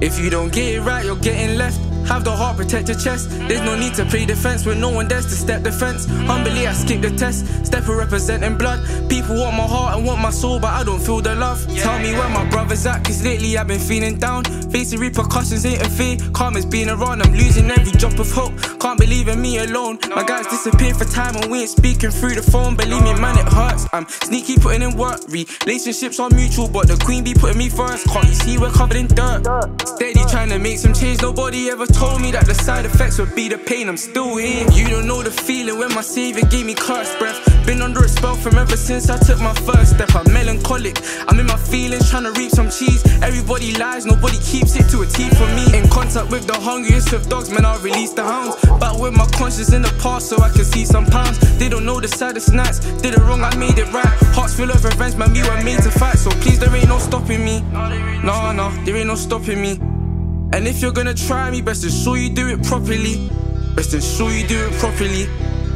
If you don't get it right, you're getting left. Have the heart, protect your chest. There's no need to play defense when no one dares to step the fence. Humbly, I skip the test. Step for representing blood. People want my heart and want my soul, but I don't feel the love. Tell me where my brothers at, cause lately I've been feeling down. Facing repercussions ain't a fear. Calm is being around, I'm losing every drop of hope. Can't believe in me alone. My guys disappeared for time and we ain't speaking through the phone. Believe me, man, it hurts. I'm sneaky putting in work. Relationships are mutual, but the queen be putting me first. Can't you see we're covered in dirt? Steady trying to make some change. Nobody ever told me that the side effects would be the pain. I'm still here. You don't know the feeling when my savior gave me cursed breath. Been under a spell from ever since I took my first step. I'm melancholic. I'm in my feelings, trying to reap some cheese. Everybody lies, nobody keeps it to a T for me. In contact with the hungriest of dogs, man, I'll release the hounds. Back with my conscience in the past so I can see some pounds. They don't know the saddest nights. Did it wrong, I made it right. Hearts full of revenge, man, we were made to fight. So please, there ain't no stopping me. No, no, there ain't no stopping me. And if you're gonna try me, best ensure you do it properly. Best ensure you do it properly.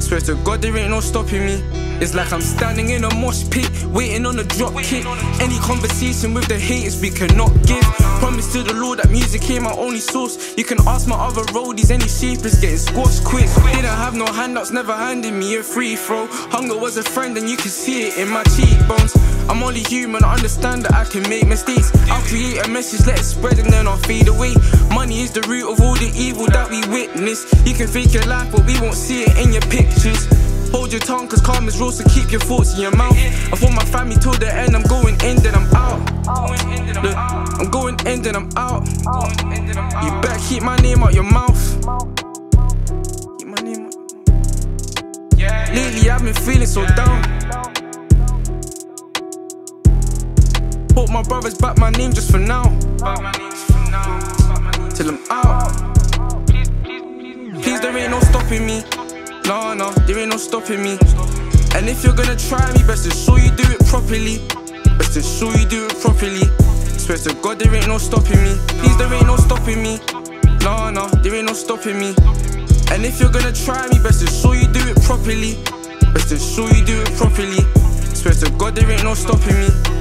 Swear to God, there ain't no stopping me. It's like I'm standing in a mosh pit, waiting on a drop kick. Any conversation with the haters we cannot give. Promise to the Lord that music ain't my only source. You can ask my other roadies, any shapers getting squashed quick. Didn't have no handouts, never handed me a free throw. Hunger was a friend, and you can see it in my cheekbones. I'm human, I understand that I can make mistakes. I'll create a message, let it spread, and then I'll fade away. Money is the root of all the evil that we witness. You can fake your life, but we won't see it in your pictures. Hold your tongue, cause calm is rules, so keep your thoughts in your mouth. I want my family till the end, I'm going in, then I'm out. Look, I'm going in, then I'm out. You better keep my name out your mouth. Lately, I've been feeling so down. My brothers back my name just for now. Till I'm out. Please, there ain't no stopping me. No, no, there ain't no stopping me. And if you're gonna try me, best ensure you do it properly. Best ensure you do it properly. Swear to God, there ain't no stopping me. Please, there ain't no stopping me. No, no, there ain't no stopping me. And if you're gonna try me, best ensure you do it properly. Best ensure you do it properly. Swear to God, there ain't no stopping me.